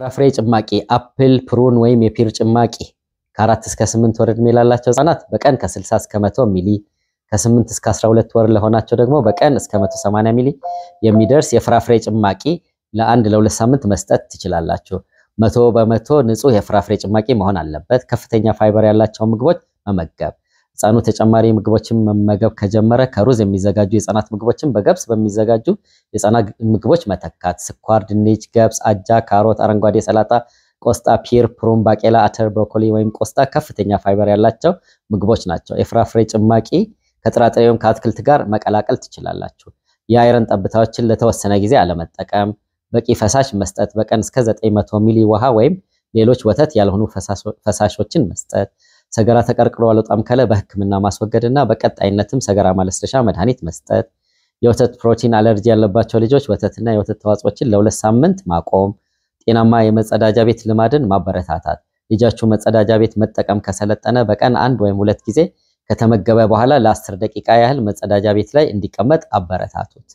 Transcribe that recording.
ፍራፍሬ ጭማቂ apple፣ prune ወይም የ pear ጭማቂ ከአራት እስከ ስምንት ወር ዕድሜ ላላቸው ህጻናት በቀን ከ60 እስከ 100 ሚሊ ከ8 እስከ 12 ወር ለሆናቸው ደግሞ በቀን እስከ 180 ሚሊ የሚደርስ የፍራፍሬ ጭማቂ ለአንድ ለሁለት ሳምንት መስጠት ትችላላችሁ። መቶ በመቶ ንጹህ የፍራፍሬ ጭማቂ መሆን አለበት። ከፍተኛ ፋይበር ያላቸው ምግቦች መመገብ። ህፃኑ ተጨማሪ ምግቦችን መመገብ ከጀመረ ከሩዝ የሚዘጋጁ የህፃናት ምግቦችን በገብስ በሚዘጋጁ የህፃናት ምግቦች መተካት። ስኳር ድንች፣ ገብስ፣ አጃ፣ ካሮት፣ አረንጓዴ ሰላጣ፣ ቆስጣ፣ pear፣ prune፣ ባቄላ፣ አተር፣ ብሮኮሊ ወይም ቆስጣ ከፍተኛ ፋይበር ያላቸው ምግቦች ናቸው። የፍራፍሬ ጭማቂ ከጥራጥሬ ወይም ከአትክልት ጋር መቀላቀል ትችላላችሁ። የ iron ጠብታዎችን ለተወሰነ ጊዜ አለመጠቀም። በቂ ፈሳሽ መስጠት። በቀን እስከ 900 ሚሊ ውሃ ወይም ሌሎች ወተት ያልሆኑ ፈሳሾችን መስጠት። ሰገራ ተቀርቅሮ አልወጣም ካለ በህክምና ማስወገድ እና በቀጣይነትም ሰገራ ማለስለሻ መድኃኒት መስጠት። የወተት ፕሮቲን አለርጂ ያለባቸው ልጆች ወተትና የወተት ተዋጽኦችን ለሁለት ሳምንት ማቆም። ጤናማ የመጸዳጃ ቤት ልማድን ማበረታታት። ልጃችሁ መጸዳጃ ቤት መጠቀም ከሰለጠነ በቀን አንድ ወይም ሁለት ጊዜ ከተመገበ በኋላ ለአስር ደቂቃ ያህል መጸዳጃ ቤት ላይ እንዲቀመጥ አበረታቱት።